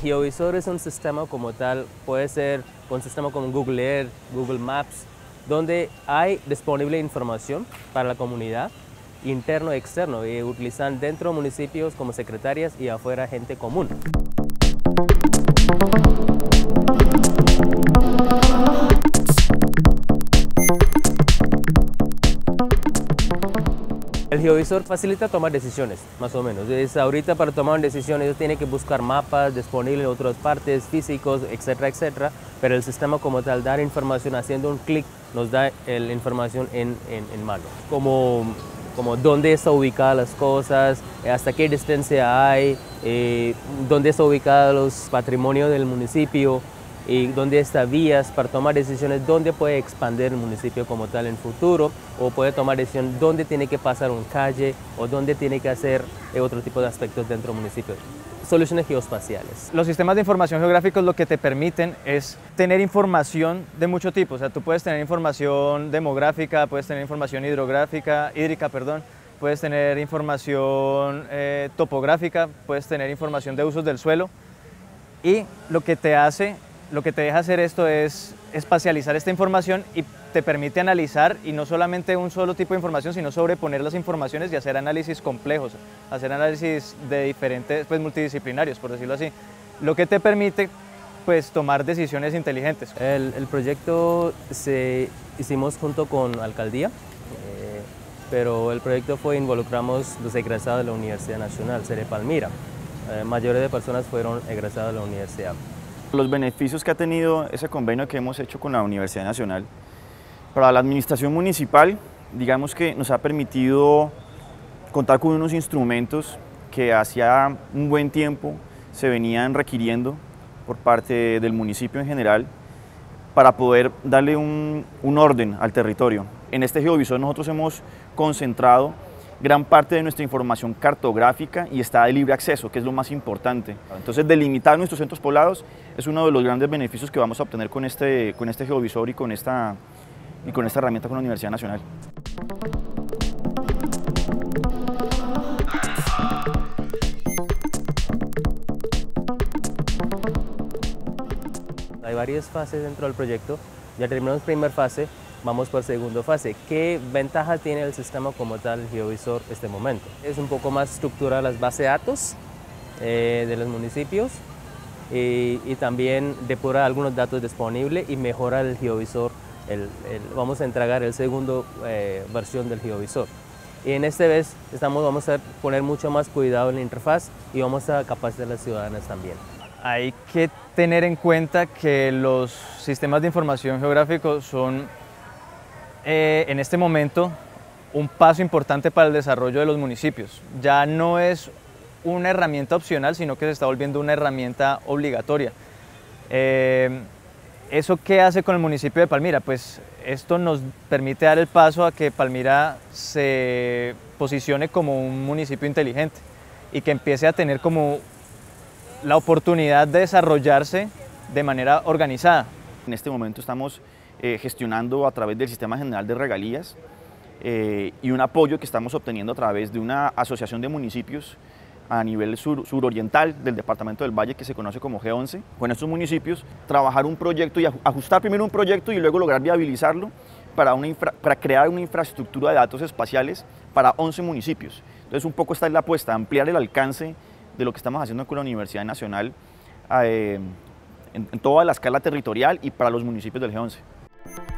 geovisor es un sistema como tal, puede ser un sistema como Google Earth, Google Maps, donde hay disponible información para la comunidad interno y externo y utilizan dentro municipios como secretarias y afuera gente común. Geovisor facilita tomar decisiones, más o menos. Es ahorita para tomar decisiones ellos tienen que buscar mapas disponibles en otras partes, físicos, etcétera, etcétera. Pero el sistema como tal, dar información haciendo un clic, nos da la información en, en, mano. Como, como dónde está ubicada las cosas, hasta qué distancia hay, eh, dónde está ubicado los patrimonios del municipio, y dónde está vías para tomar decisiones dónde puede expandir el municipio como tal en futuro o puede tomar decisiones dónde tiene que pasar una calle o dónde tiene que hacer otro tipo de aspectos dentro del municipio. Soluciones geoespaciales. Los sistemas de información geográficos lo que te permiten es tener información de mucho tipo. O sea, tú puedes tener información demográfica, puedes tener información hidrográfica, hídrica, perdón, puedes tener información eh, topográfica, puedes tener información de usos del suelo y lo que te hace lo que te deja hacer esto es espacializar esta información y te permite analizar y no solamente un solo tipo de información, sino sobreponer las informaciones y hacer análisis complejos, hacer análisis de diferentes, pues multidisciplinarios, por decirlo así. Lo que te permite pues tomar decisiones inteligentes. El, proyecto se hicimos junto con alcaldía, eh, pero el proyecto fue involucramos los egresados de la Universidad Nacional, Sede Palmira. Eh, mayores de personas fueron egresados de la universidad. Los beneficios que ha tenido ese convenio que hemos hecho con la Universidad Nacional para la administración municipal, digamos que nos ha permitido contar con unos instrumentos que hacía un buen tiempo se venían requiriendo por parte del municipio en general para poder darle un, un orden al territorio. En este geovisor nosotros hemos concentrado gran parte de nuestra información cartográfica y está de libre acceso, que es lo más importante. Entonces, delimitar nuestros centros poblados es uno de los grandes beneficios que vamos a obtener con este, con este geovisor y con, esta, y con esta herramienta con la Universidad Nacional. Hay varias fases dentro del proyecto. Ya terminamos primera fase, Vamos por segunda fase. ¿Qué ventajas tiene el sistema como tal, el GeoVisor, este momento? Es un poco más estructurada las bases de datos eh, de los municipios y, también depura algunos datos disponibles y mejora el GeoVisor. El, vamos a entregar el segundo eh, versión del GeoVisor. Y en este vez estamos, vamos a poner mucho más cuidado en la interfaz y vamos a capacitar a las ciudadanas también. Hay que tener en cuenta que los sistemas de información geográficos son eh, en este momento un paso importante para el desarrollo de los municipios. Ya no es una herramienta opcional, sino que se está volviendo una herramienta obligatoria. Eh, ¿Eso qué hace con el municipio de Palmira? Pues esto nos permite dar el paso a que Palmira se posicione como un municipio inteligente y que empiece a tener como la oportunidad de desarrollarse de manera organizada. En este momento estamos eh, gestionando a través del Sistema General de Regalías eh, y un apoyo que estamos obteniendo a través de una asociación de municipios a nivel sur, suroriental del departamento del Valle que se conoce como G11, con estos municipios, trabajar un proyecto y ajustar primero un proyecto y luego lograr viabilizarlo para, una para crear una infraestructura de datos espaciales para 11 municipios. Entonces un poco esta es la apuesta, ampliar el alcance de lo que estamos haciendo con la Universidad Nacional eh, en, en toda la escala territorial y para los municipios del G11. Bye.